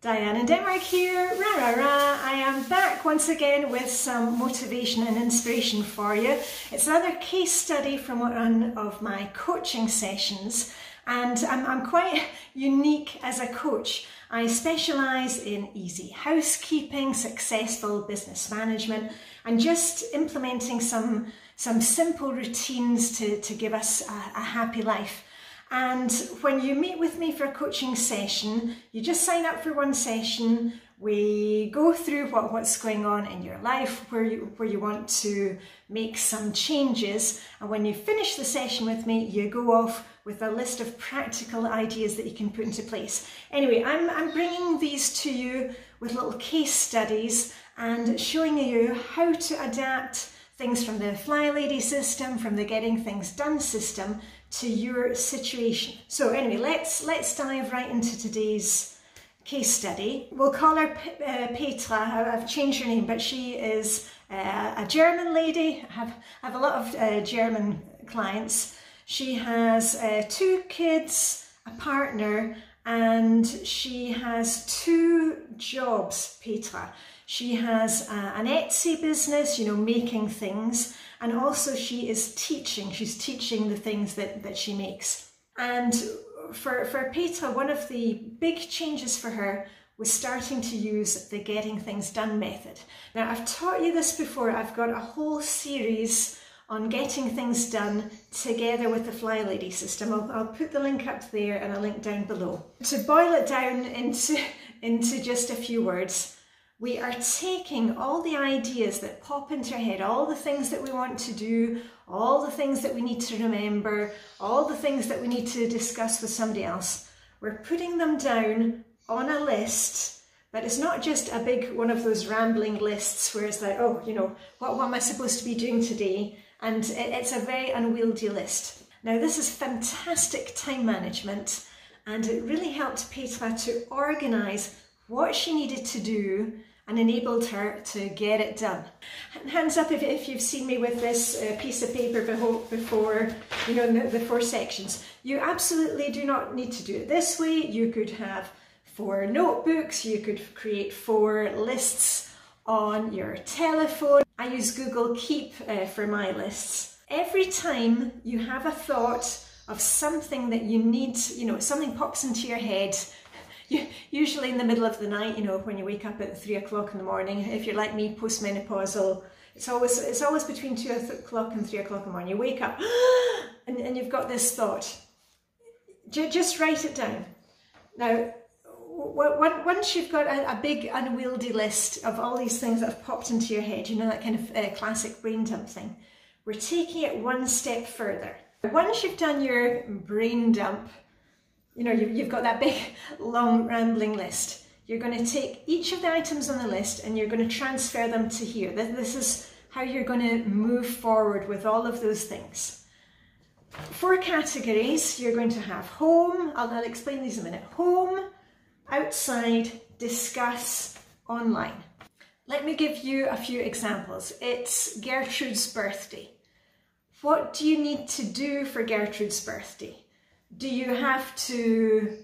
Diane in Denmark here, rah rah rah. I am back once again with some motivation and inspiration for you. It's another case study from one of my coaching sessions and I'm, I'm quite unique as a coach. I specialise in easy housekeeping, successful business management and just implementing some, some simple routines to, to give us a, a happy life. And when you meet with me for a coaching session, you just sign up for one session. We go through what, what's going on in your life, where you, where you want to make some changes. And when you finish the session with me, you go off with a list of practical ideas that you can put into place. Anyway, I'm, I'm bringing these to you with little case studies and showing you how to adapt things from the Flylady system, from the Getting Things Done system to your situation. So anyway, let's, let's dive right into today's case study. We'll call her P uh, Petra, I've changed her name, but she is uh, a German lady. I have, I have a lot of uh, German clients. She has uh, two kids, a partner, and she has two jobs, Petra. She has uh, an Etsy business, you know, making things, and also she is teaching. She's teaching the things that, that she makes. And for, for Petra, one of the big changes for her was starting to use the getting things done method. Now, I've taught you this before. I've got a whole series on getting things done together with the Flylady system. I'll, I'll put the link up there and a link down below. To boil it down into, into just a few words, we are taking all the ideas that pop into our head, all the things that we want to do, all the things that we need to remember, all the things that we need to discuss with somebody else. We're putting them down on a list, but it's not just a big one of those rambling lists where it's like, oh, you know, what, what am I supposed to be doing today? And it, it's a very unwieldy list. Now, this is fantastic time management, and it really helped Petra to organise what she needed to do and enabled her to get it done. Hands up if, if you've seen me with this uh, piece of paper before, you know, the, the four sections. You absolutely do not need to do it this way. You could have four notebooks, you could create four lists on your telephone. I use Google Keep uh, for my lists. Every time you have a thought of something that you need, you know, something pops into your head usually in the middle of the night, you know, when you wake up at three o'clock in the morning, if you're like me, postmenopausal, it's always it's always between two o'clock and three o'clock in the morning. You wake up and, and you've got this thought. Just write it down. Now, once you've got a, big unwieldy list of all these things that have popped into your head, you know, that kind of uh, classic brain dump thing, we're taking it one step further. Once you've done your brain dump, you know, you, have got that big, long, rambling list. You're going to take each of the items on the list and you're going to transfer them to here. This is how you're going to move forward with all of those things. Four categories. You're going to have home, I'll, I'll explain these in a minute. Home, outside, discuss, online. Let me give you a few examples. It's Gertrude's birthday. What do you need to do for Gertrude's birthday? Do you have to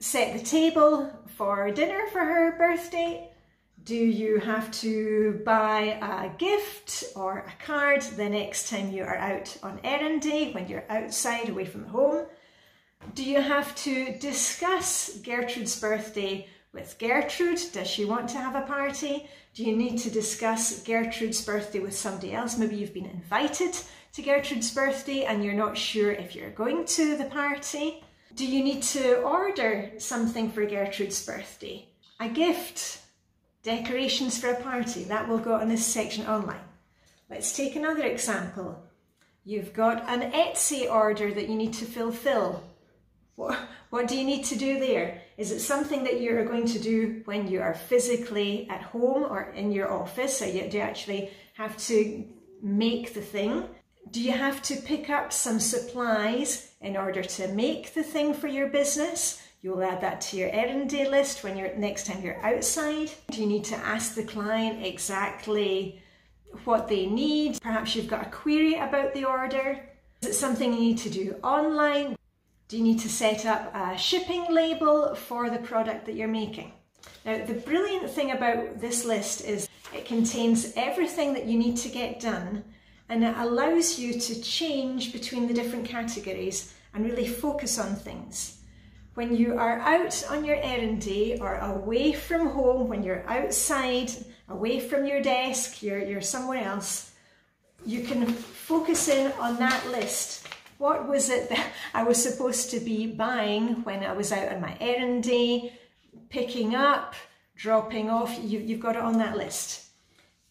set the table for dinner for her birthday? Do you have to buy a gift or a card the next time you are out on errand day when you're outside away from home? Do you have to discuss Gertrude's birthday with Gertrude? Does she want to have a party? Do you need to discuss Gertrude's birthday with somebody else? Maybe you've been invited to Gertrude's birthday and you're not sure if you're going to the party? Do you need to order something for Gertrude's birthday? A gift? Decorations for a party? That will go on this section online. Let's take another example. You've got an Etsy order that you need to fulfill. What, what do you need to do there? Is it something that you're going to do when you are physically at home or in your office? So you do actually have to make the thing? Do you have to pick up some supplies in order to make the thing for your business? You'll add that to your errand day list when you're next time you're outside. Do you need to ask the client exactly what they need? Perhaps you've got a query about the order. Is it something you need to do online? Do you need to set up a shipping label for the product that you're making? Now, the brilliant thing about this list is it contains everything that you need to get done and it allows you to change between the different categories and really focus on things. When you are out on your errand day or away from home, when you're outside, away from your desk, you're, you're somewhere else, you can focus in on that list. What was it that I was supposed to be buying when I was out on my errand day, picking up, dropping off? You, you've got it on that list.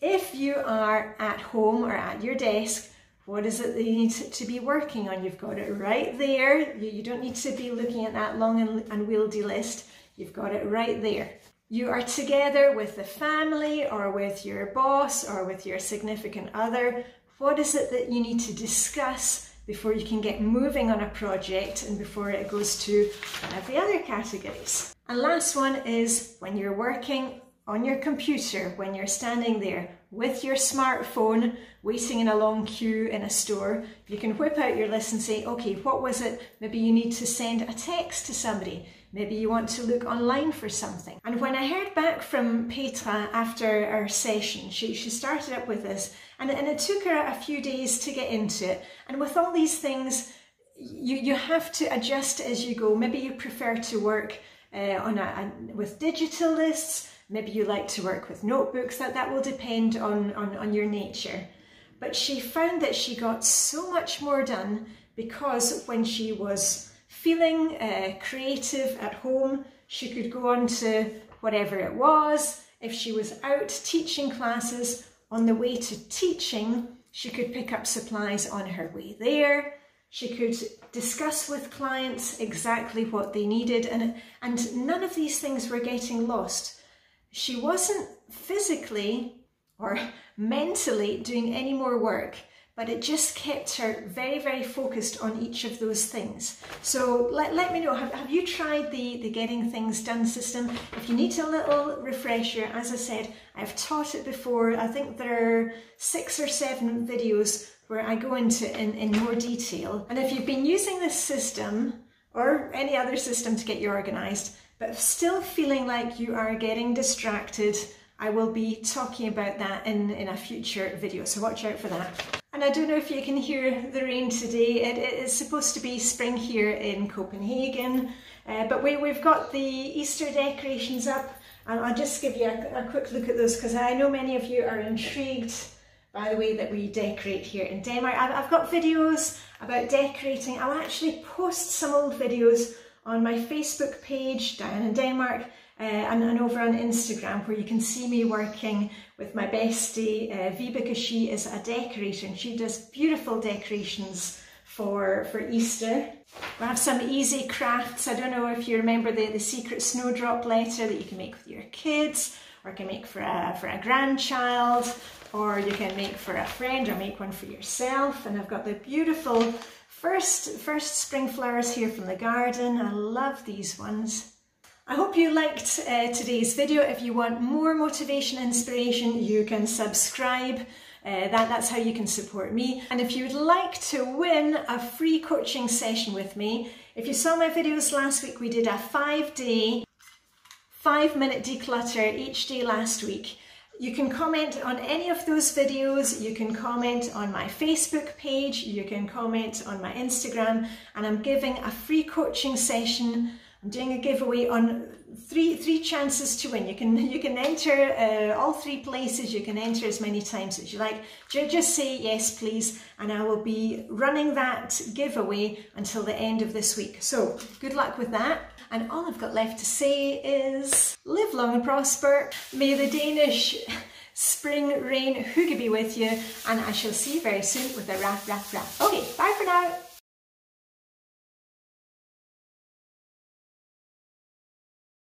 If you are at home or at your desk, what is it that you need to be working on? You've got it right there. You, don't need to be looking at that long and unwieldy list. You've got it right there. You are together with the family or with your boss or with your significant other. What is it that you need to discuss before you can get moving on a project and before it goes to one of the other categories? And last one is when you're working on your computer when you're standing there with your smartphone waiting in a long queue in a store, you can whip out your list and say, okay, what was it? Maybe you need to send a text to somebody. Maybe you want to look online for something. And when I heard back from Petra after our session, she, she started up with this and, and it took her a few days to get into it. And with all these things, you, you have to adjust as you go. Maybe you prefer to work uh, on a, a, with digital lists, Maybe you like to work with notebooks, that, that will depend on, on, on your nature. But she found that she got so much more done because when she was feeling uh, creative at home, she could go on to whatever it was. If she was out teaching classes, on the way to teaching, she could pick up supplies on her way there. She could discuss with clients exactly what they needed and, and none of these things were getting lost she wasn't physically or mentally doing any more work, but it just kept her very, very focused on each of those things. So let, let me know, have, have you tried the, the Getting Things Done system? If you need a little refresher, as I said, I've taught it before. I think there are six or seven videos where I go into in, in more detail. And if you've been using this system or any other system to get you organized, but still feeling like you are getting distracted, I will be talking about that in, in a future video, so watch out for that. And I don't know if you can hear the rain today. it, it is supposed to be spring here in Copenhagen, uh, but we, we've got the Easter decorations up, and I'll just give you a, a quick look at those because I know many of you are intrigued by the way that we decorate here in Denmark. I've, I've got videos about decorating. I'll actually post some old videos on my Facebook page Diane in Denmark uh, and, and, over on Instagram where you can see me working with my bestie uh, Vibeke. She is a decorator and she does beautiful decorations for, for Easter. We have some easy crafts. I don't know if you remember the, the secret snowdrop letter that you can make with your kids or can make for a, for a grandchild or you can make for a friend or make one for yourself. And I've got the beautiful First, first spring flowers here from the garden. I love these ones. I hope you liked uh, today's video. If you want more motivation and inspiration, you can subscribe. Uh, that, that's how you can support me. And if you would like to win a free coaching session with me, if you saw my videos last week, we did a five day, five minute declutter each day last week. You can comment on any of those videos, you can comment on my Facebook page, you can comment on my Instagram, and I'm giving a free coaching session. I'm doing a giveaway on three three chances to win. You can you can enter uh, all three places. You can enter as many times as you like. Just say yes, please, and I will be running that giveaway until the end of this week. So good luck with that. And all I've got left to say is live long and prosper. May the Danish spring rain hygge be with you, and I shall see you very soon with a rap, rap, rap. Okay, bye for now.